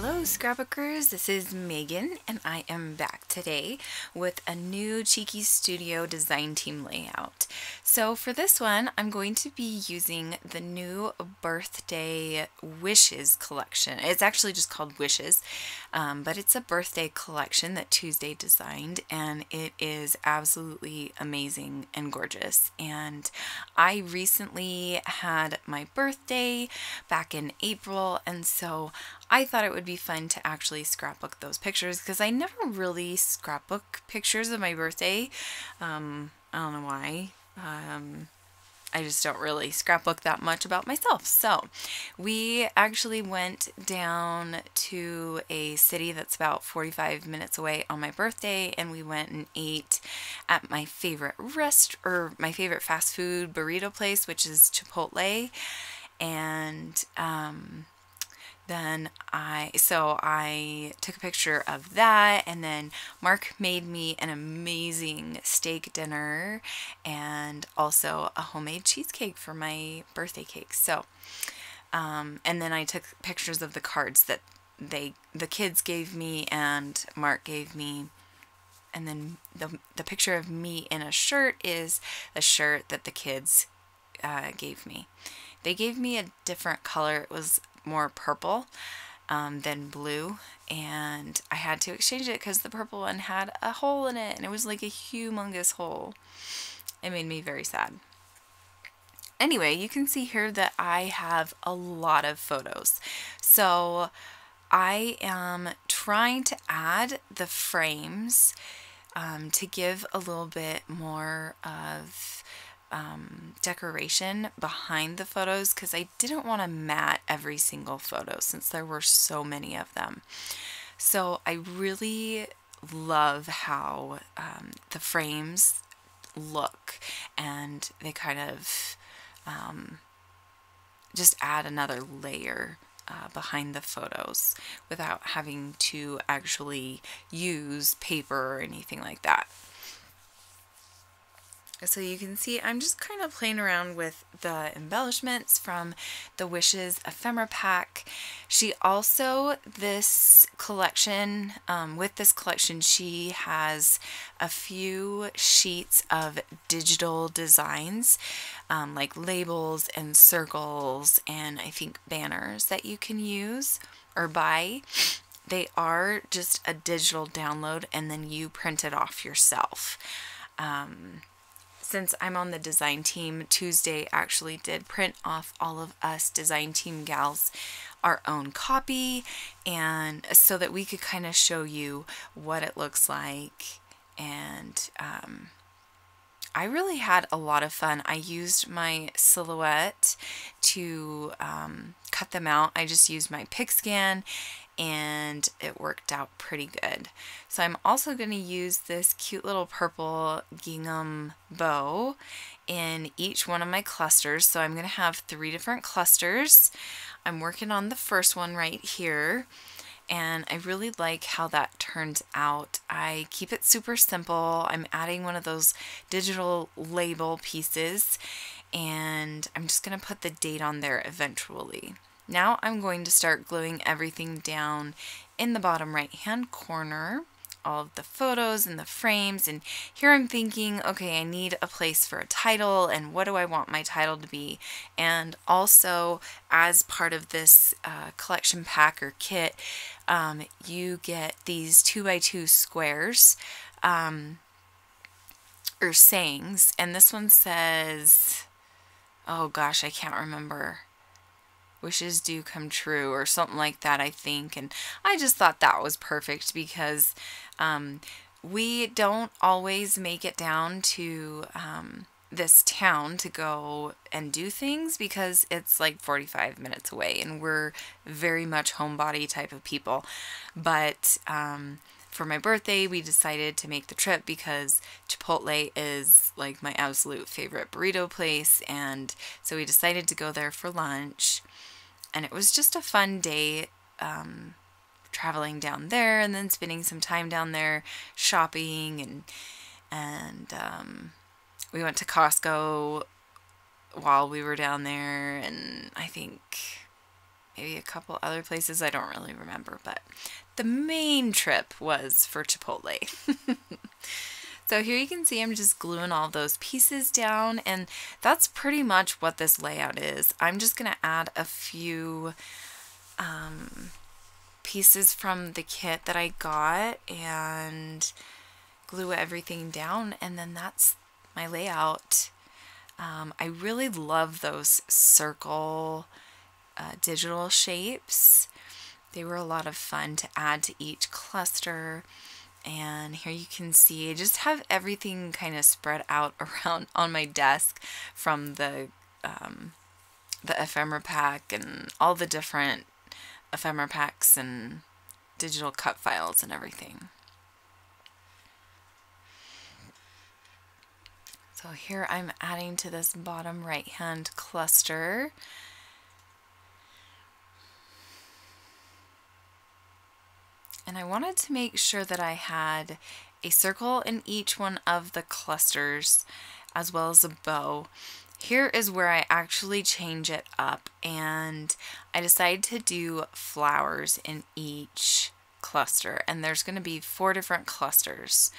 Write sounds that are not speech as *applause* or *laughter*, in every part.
Hello scrapbookers, this is Megan and I am back today with a new Cheeky Studio design team layout. So for this one I'm going to be using the new birthday wishes collection. It's actually just called wishes um, but it's a birthday collection that Tuesday designed and it is absolutely amazing and gorgeous and I recently had my birthday back in April and so I thought it would be fun to actually scrapbook those pictures because I never really scrapbook pictures of my birthday. Um, I don't know why. Um, I just don't really scrapbook that much about myself. So, we actually went down to a city that's about 45 minutes away on my birthday and we went and ate at my favorite rest or my favorite fast food burrito place, which is Chipotle. And um then I, so I took a picture of that and then Mark made me an amazing steak dinner and also a homemade cheesecake for my birthday cake. So, um, and then I took pictures of the cards that they, the kids gave me and Mark gave me. And then the, the picture of me in a shirt is a shirt that the kids uh, gave me. They gave me a different color. It was more purple um, than blue and I had to exchange it because the purple one had a hole in it and it was like a humongous hole. It made me very sad. Anyway, you can see here that I have a lot of photos. So I am trying to add the frames um, to give a little bit more of um, decoration behind the photos because I didn't want to mat every single photo since there were so many of them. So I really love how um, the frames look and they kind of um, just add another layer uh, behind the photos without having to actually use paper or anything like that. So you can see I'm just kind of playing around with the embellishments from the Wishes ephemera pack. She also, this collection, um, with this collection, she has a few sheets of digital designs, um, like labels and circles and I think banners that you can use or buy. They are just a digital download and then you print it off yourself. Um, since I'm on the design team, Tuesday actually did print off all of us design team gals our own copy and so that we could kind of show you what it looks like and um, I really had a lot of fun. I used my silhouette to um, cut them out. I just used my PixScan and it worked out pretty good. So I'm also going to use this cute little purple gingham bow in each one of my clusters. So I'm going to have three different clusters. I'm working on the first one right here and I really like how that turns out. I keep it super simple. I'm adding one of those digital label pieces and I'm just going to put the date on there eventually. Now I'm going to start gluing everything down in the bottom right hand corner all of the photos and the frames and here I'm thinking okay I need a place for a title and what do I want my title to be? And also as part of this uh, collection pack or kit um, you get these 2 by 2 squares um, or sayings and this one says oh gosh I can't remember wishes do come true or something like that I think and I just thought that was perfect because um, we don't always make it down to um, this town to go and do things because it's like 45 minutes away and we're very much homebody type of people but um, for my birthday, we decided to make the trip because Chipotle is like my absolute favorite burrito place. And so we decided to go there for lunch. And it was just a fun day um, traveling down there and then spending some time down there shopping and and um, we went to Costco while we were down there and I think maybe a couple other places. I don't really remember, but the main trip was for Chipotle. *laughs* so here you can see I'm just gluing all those pieces down and that's pretty much what this layout is. I'm just going to add a few um, pieces from the kit that I got and glue everything down and then that's my layout. Um, I really love those circle uh, digital shapes. They were a lot of fun to add to each cluster. And here you can see I just have everything kind of spread out *laughs* around on my desk from the um, the ephemera pack and all the different ephemera packs and digital cut files and everything. So here I'm adding to this bottom right hand cluster. And I wanted to make sure that I had a circle in each one of the clusters as well as a bow. Here is where I actually change it up and I decided to do flowers in each cluster and there's going to be four different clusters.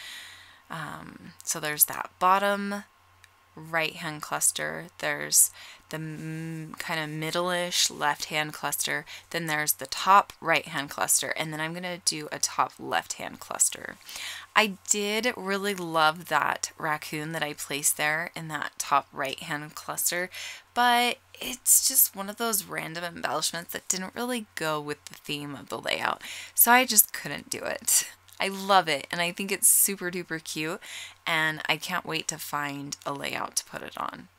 Um, so there's that bottom right hand cluster, there's the kind of middle-ish left hand cluster, then there's the top right hand cluster, and then I'm going to do a top left hand cluster. I did really love that raccoon that I placed there in that top right hand cluster, but it's just one of those random embellishments that didn't really go with the theme of the layout, so I just couldn't do it. I love it and I think it's super duper cute and I can't wait to find a layout to put it on.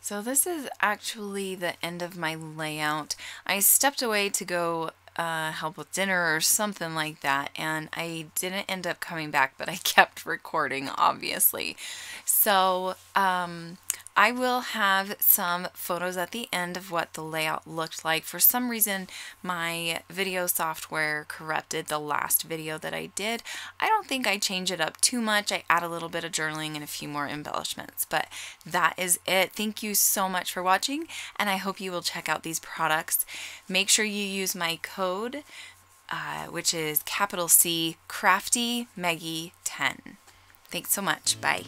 So this is actually the end of my layout. I stepped away to go uh, help with dinner or something like that and I didn't end up coming back but I *laughs* kept recording obviously. So um, I will have some photos at the end of what the layout looked like. For some reason, my video software corrupted the last video that I did. I don't think I change it up too much. I add a little bit of journaling and a few more embellishments, but that is it. Thank you so much for watching, and I hope you will check out these products. Make sure you use my code, uh, which is capital C, Crafty Meggy 10. Thanks so much. Bye.